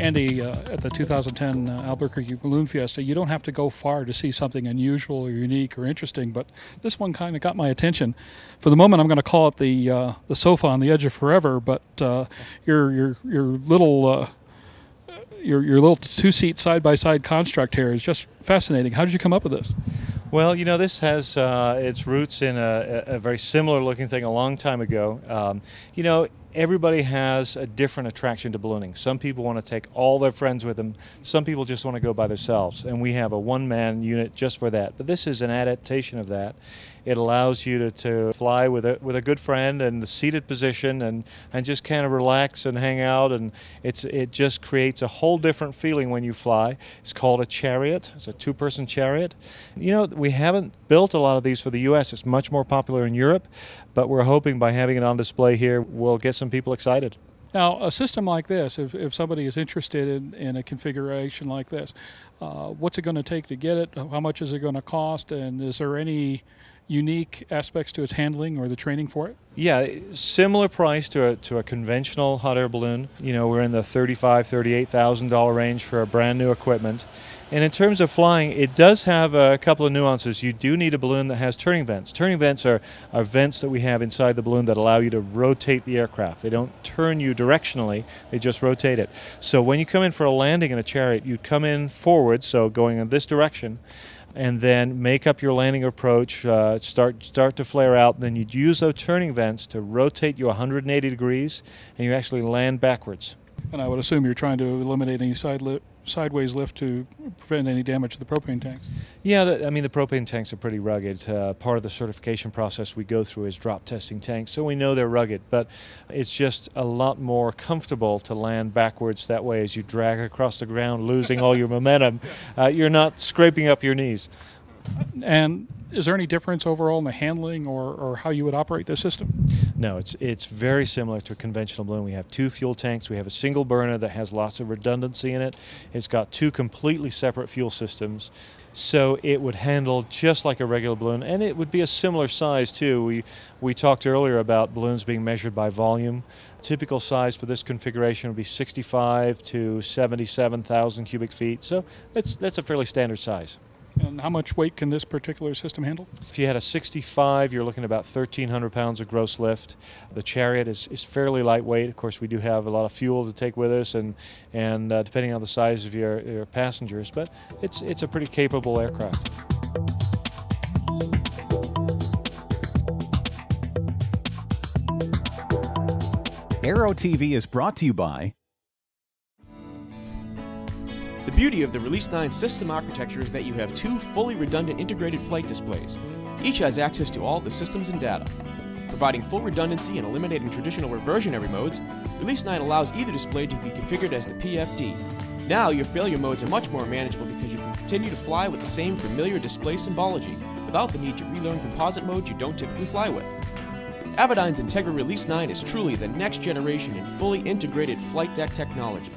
Andy, uh, at the 2010 uh, Albuquerque Balloon Fiesta, you don't have to go far to see something unusual or unique or interesting, but this one kind of got my attention. For the moment, I'm going to call it the uh, the sofa on the edge of forever, but uh, your your your little uh, your your little two seat side by side construct here is just fascinating. How did you come up with this? Well, you know, this has uh, its roots in a, a, very similar looking thing a long time ago. Um, you know, everybody has a different attraction to ballooning. Some people want to take all their friends with them. Some people just want to go by themselves. And we have a one-man unit just for that. But this is an adaptation of that. It allows you to, to fly with a, with a good friend in the seated position and, and just kind of relax and hang out. And it's, it just creates a whole different feeling when you fly. It's called a chariot. It's a two-person chariot. You know, we haven't built a lot of these for the U.S. It's much more popular in Europe. But we're hoping by having it on display here, we'll get some people excited. Now, a system like this, if, if somebody is interested in, in a configuration like this, uh, what's it going to take to get it? How much is it going to cost? And is there any unique aspects to its handling or the training for it? Yeah, similar price to a, to a conventional hot air balloon. You know, we're in the thirty-five, thirty-eight thousand dollar range for a brand new equipment. And in terms of flying, it does have a couple of nuances. You do need a balloon that has turning vents. Turning vents are, are vents that we have inside the balloon that allow you to rotate the aircraft. They don't turn you directionally, they just rotate it. So when you come in for a landing in a chariot, you come in forward, so going in this direction and then make up your landing approach, uh, start, start to flare out. Then you'd use those turning vents to rotate you 180 degrees, and you actually land backwards. And I would assume you're trying to eliminate any side sideways lift to prevent any damage to the propane tanks. Yeah, the, I mean, the propane tanks are pretty rugged. Uh, part of the certification process we go through is drop testing tanks, so we know they're rugged, but it's just a lot more comfortable to land backwards that way as you drag across the ground, losing all your momentum. Uh, you're not scraping up your knees. And is there any difference overall in the handling or, or how you would operate this system? No, it's it's very similar to a conventional balloon. We have two fuel tanks. We have a single burner that has lots of redundancy in it. It's got two completely separate fuel systems. So it would handle just like a regular balloon, and it would be a similar size too. We we talked earlier about balloons being measured by volume. Typical size for this configuration would be 65 to 77,000 cubic feet. So that's that's a fairly standard size. And how much weight can this particular system handle? If you had a 65, you're looking at about 1,300 pounds of gross lift. The Chariot is, is fairly lightweight. Of course, we do have a lot of fuel to take with us, and and uh, depending on the size of your, your passengers, but it's it's a pretty capable aircraft. Aero TV is brought to you by beauty of the Release 9 system architecture is that you have two fully redundant integrated flight displays. Each has access to all the systems and data. Providing full redundancy and eliminating traditional reversionary modes, Release 9 allows either display to be configured as the PFD. Now your failure modes are much more manageable because you can continue to fly with the same familiar display symbology without the need to relearn composite modes you don't typically fly with. Avidyne's Entegra Release 9 is truly the next generation in fully integrated flight deck technology.